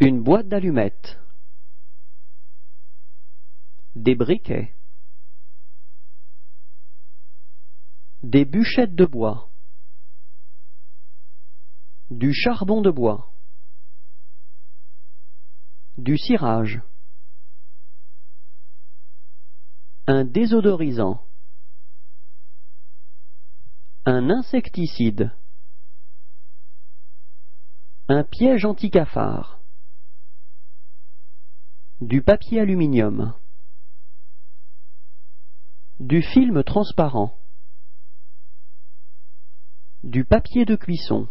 Une boîte d'allumettes. Des briquets. Des bûchettes de bois. Du charbon de bois. Du cirage. Un désodorisant. Un insecticide. Un piège anti-cafard. Du papier aluminium. Du film transparent. Du papier de cuisson.